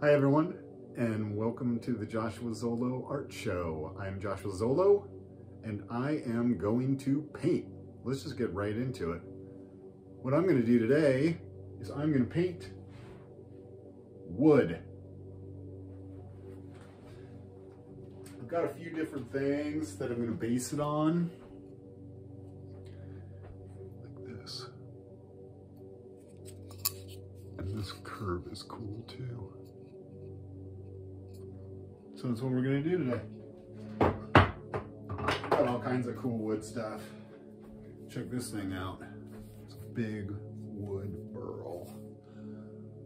Hi everyone, and welcome to the Joshua Xolo Art Show. I'm Joshua Xolo, and I am going to paint. Let's just get right into it. What I'm going to do today is I'm going to paint wood. I've got a few different things that I'm going to base it on. Like this. And this curve is cool too. So that's what we're gonna do today. Got all kinds of cool wood stuff. Check this thing out. It's a big wood burl.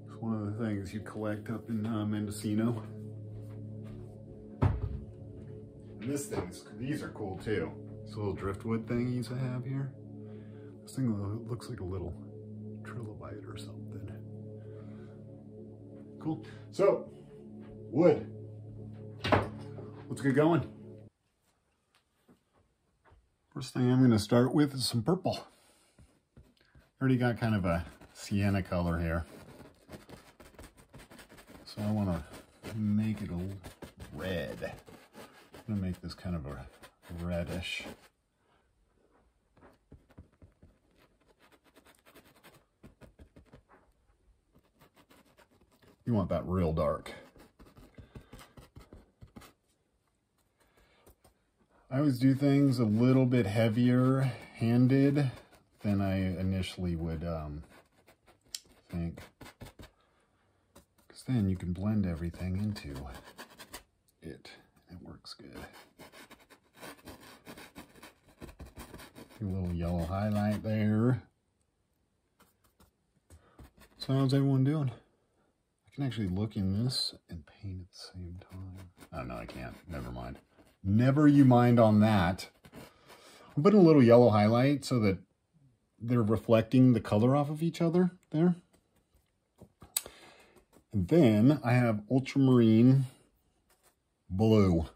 It's one of the things you collect up in uh, Mendocino. And this thing, these are cool too. This little driftwood thingies I have here. This thing looks like a little trilobite or something. Cool. So, wood. Let's get going. First thing I'm going to start with is some purple. Already got kind of a sienna color here. So I want to make it a red. I'm going to make this kind of a reddish. You want that real dark. I always do things a little bit heavier handed than I initially would um, think. Because then you can blend everything into it. It works good. A little yellow highlight there. So how's everyone doing? I can actually look in this and paint at the same time. Oh, no, I can't. Never mind. Never you mind on that. I'm putting a little yellow highlight so that they're reflecting the color off of each other there. And then I have ultramarine blue.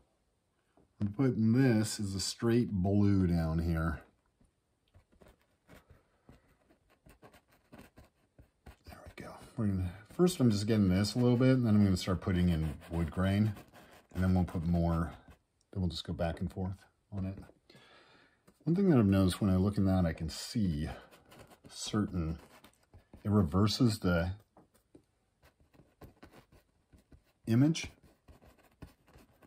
I'm putting this as a straight blue down here. There we go. We're gonna, first I'm just getting this a little bit, and then I'm going to start putting in wood grain. And then we'll put more then we'll just go back and forth on it. One thing that I've noticed when I look in that, I can see certain, it reverses the image.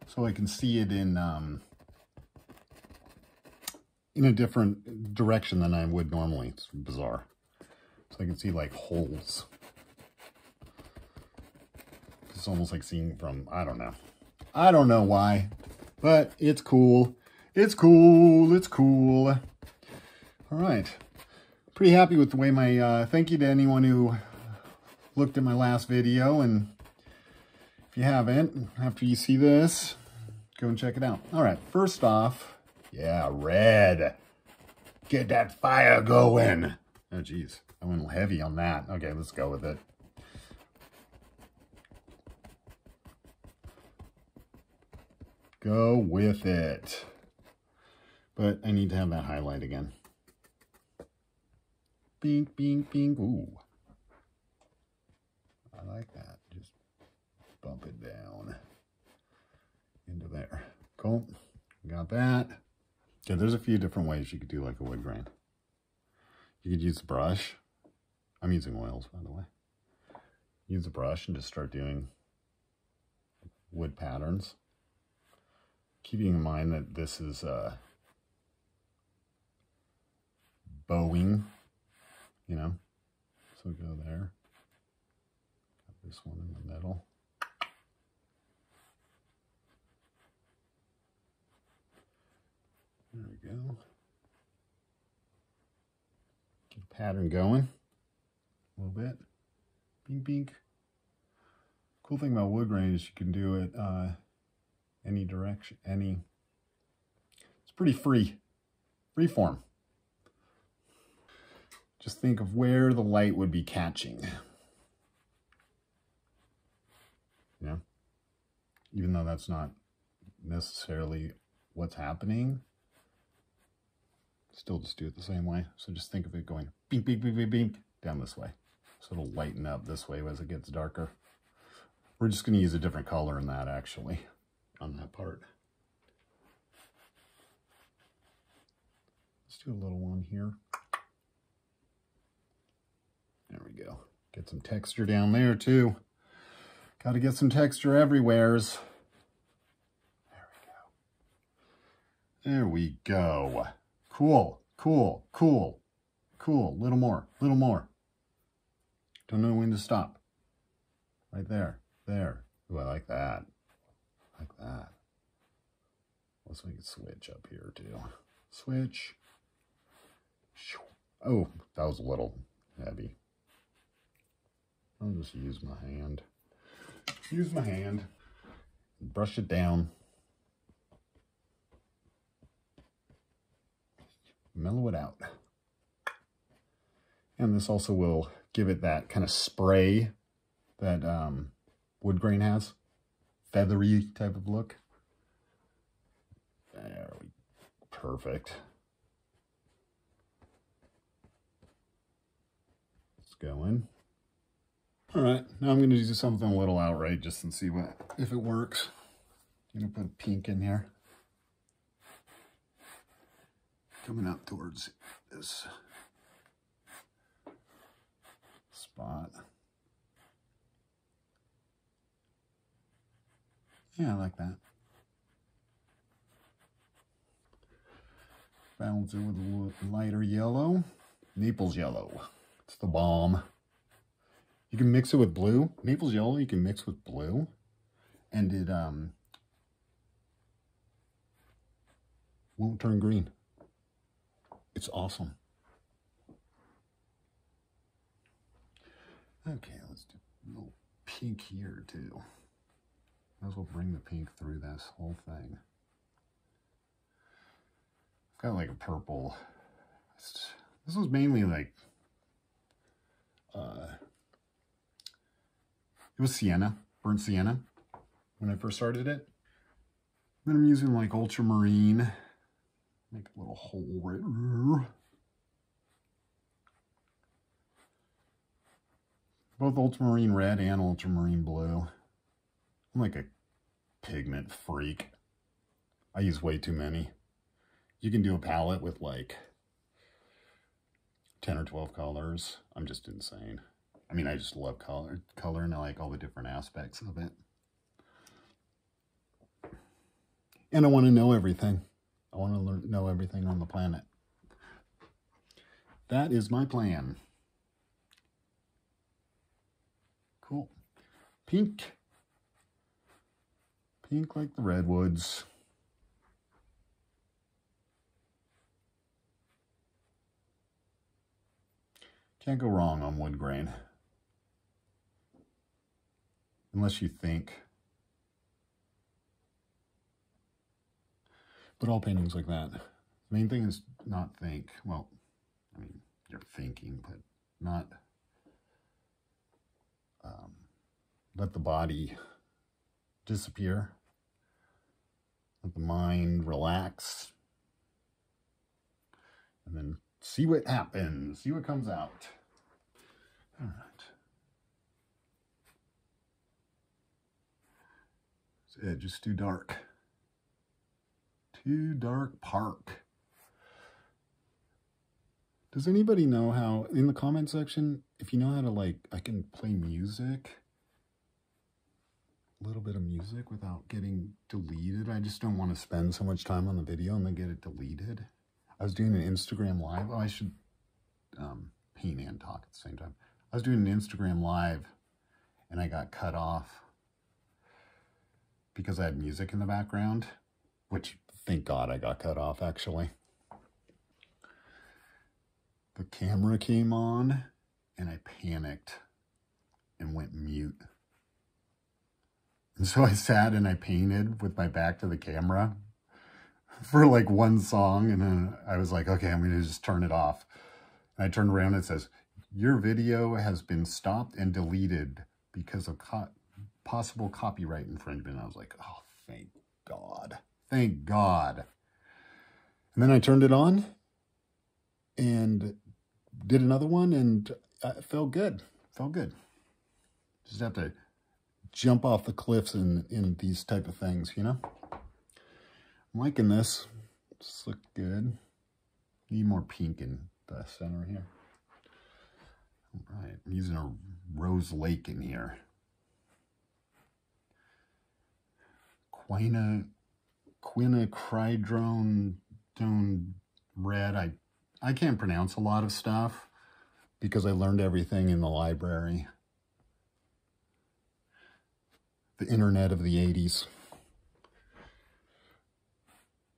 So I can see it in, um, in a different direction than I would normally. It's bizarre. So I can see like holes. It's almost like seeing from, I don't know. I don't know why. But it's cool. It's cool. It's cool. All right. Pretty happy with the way my, uh, thank you to anyone who looked at my last video. And if you haven't, after you see this, go and check it out. All right. First off, yeah, red. Get that fire going. Oh, geez. I went heavy on that. Okay, let's go with it. Go with it. But I need to have that highlight again. Bink, bink, bink. Ooh. I like that. Just bump it down into there. Cool. Got that. Yeah, there's a few different ways you could do like a wood grain. You could use a brush. I'm using oils, by the way. Use a brush and just start doing wood patterns keeping in mind that this is uh, bowing, you know, so go there. Got this one in the middle. There we go. Get pattern going a little bit. Bink, bink. Cool thing about wood grain is you can do it uh, any direction, any, it's pretty free, free form. Just think of where the light would be catching. Yeah. Even though that's not necessarily what's happening, still just do it the same way. So just think of it going bink, bink, bink, bink, bink, down this way. So it'll lighten up this way as it gets darker. We're just going to use a different color in that actually on that part. Let's do a little one here. There we go. Get some texture down there too. Got to get some texture everywheres. There we go. There we go. Cool, cool, cool, cool. Little more, little more. Don't know when to stop. Right there, there. Ooh, I like that. Like that. Let's make it switch up here too. Switch. Oh, that was a little heavy. I'll just use my hand. Use my hand. Brush it down. Mellow it out. And this also will give it that kind of spray that um, wood grain has. Feathery type of look. There we Perfect. It's going. All right, now I'm going to do something a little outrageous and see what if it works. I'm going to put pink in here. Coming up towards this spot. Yeah, I like that. Balance it with a lighter yellow. Naples yellow. It's the bomb. You can mix it with blue. Naples yellow you can mix with blue. And it um won't turn green. It's awesome. Okay, let's do a little pink here too. Might as well bring the pink through this whole thing. I've got like a purple. This was mainly like uh, it was sienna, burnt sienna, when I first started it. Then I'm using like ultramarine. Make a little hole right there. Both ultramarine red and ultramarine blue. I'm like a pigment freak. I use way too many. You can do a palette with like 10 or 12 colors. I'm just insane. I mean, I just love color, color and I like all the different aspects of it. And I want to know everything. I want to learn, know everything on the planet. That is my plan. Cool. Pink. Pink like the redwoods. Can't go wrong on wood grain. Unless you think. But all paintings like that. The main thing is not think. Well, I mean, you're thinking, but not um, let the body disappear. Let the mind relax. And then see what happens. See what comes out. All right. This edge is too dark. Too dark park. Does anybody know how, in the comment section, if you know how to like, I can play music, little bit of music without getting deleted. I just don't want to spend so much time on the video and then get it deleted. I was doing an Instagram live. Oh, I should um, paint and talk at the same time. I was doing an Instagram live and I got cut off because I had music in the background, which thank God I got cut off actually. The camera came on and I panicked and went mute. And so I sat and I painted with my back to the camera for like one song. And then I was like, okay, I'm going to just turn it off. And I turned around and it says, your video has been stopped and deleted because of co possible copyright infringement. I was like, oh, thank God. Thank God. And then I turned it on and did another one and uh, it felt good. Felt good. Just have to jump off the cliffs in, in these type of things, you know? I'm liking this. This look good. Need more pink in the center here. All right, I'm using a Rose Lake in here. Quina, quinacridone red. I, I can't pronounce a lot of stuff because I learned everything in the library. The internet of the 80s.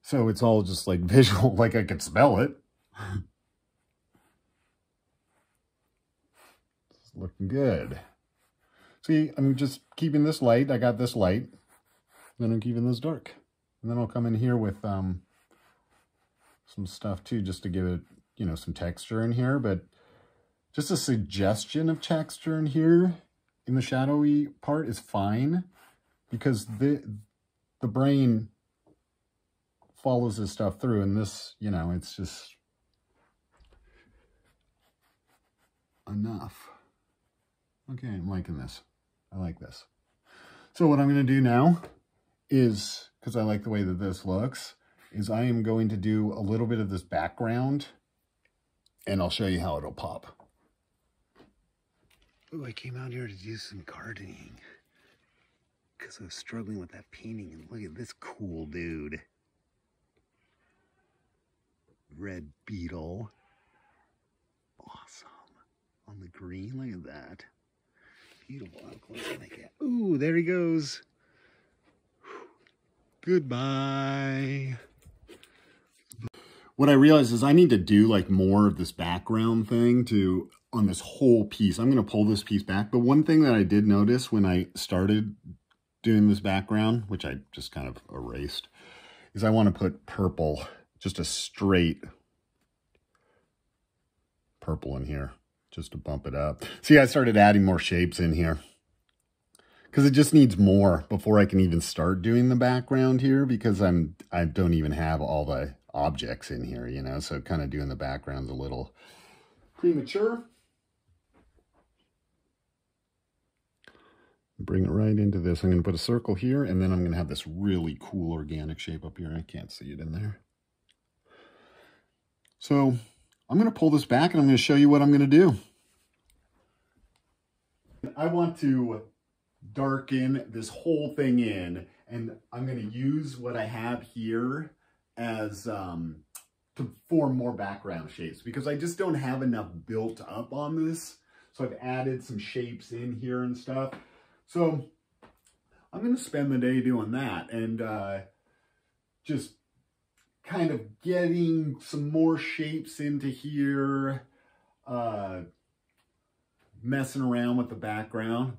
So it's all just like visual, like I could spell it. it's looking good. See, I'm just keeping this light. I got this light. Then I'm keeping this dark. And then I'll come in here with um, some stuff too, just to give it, you know, some texture in here. But just a suggestion of texture in here in the shadowy part is fine because the the brain follows this stuff through and this, you know, it's just enough. Okay, I'm liking this. I like this. So what I'm going to do now is, because I like the way that this looks, is I am going to do a little bit of this background and I'll show you how it'll pop. Oh, I came out here to do some gardening because I was struggling with that painting. And look at this cool dude. Red beetle. Awesome. On the green, look at that. Beautiful. How close can I get? Ooh, there he goes. Goodbye. What I realized is I need to do like more of this background thing to on this whole piece. I'm going to pull this piece back. But one thing that I did notice when I started doing this background, which I just kind of erased, is I want to put purple, just a straight purple in here, just to bump it up. See, I started adding more shapes in here because it just needs more before I can even start doing the background here because I'm I don't even have all the objects in here, you know, so kind of doing the background's a little premature. Bring it right into this. I'm going to put a circle here, and then I'm going to have this really cool organic shape up here. I can't see it in there. So I'm going to pull this back, and I'm going to show you what I'm going to do. I want to darken this whole thing in. And I'm going to use what I have here as um, to form more background shapes because I just don't have enough built up on this. So I've added some shapes in here and stuff. So I'm going to spend the day doing that and uh, just kind of getting some more shapes into here, uh, messing around with the background.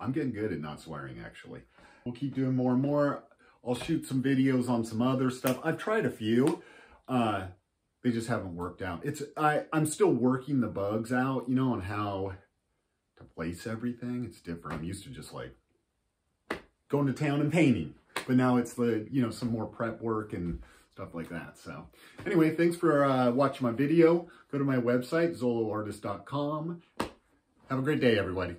I'm getting good at not swearing, actually. We'll keep doing more and more. I'll shoot some videos on some other stuff. I've tried a few. Uh, they just haven't worked out. It's I, I'm still working the bugs out, you know, on how to place everything. It's different. I'm used to just like going to town and painting. But now it's the, you know, some more prep work and stuff like that. So anyway, thanks for uh, watching my video. Go to my website, xoloartist.com. Have a great day, everybody.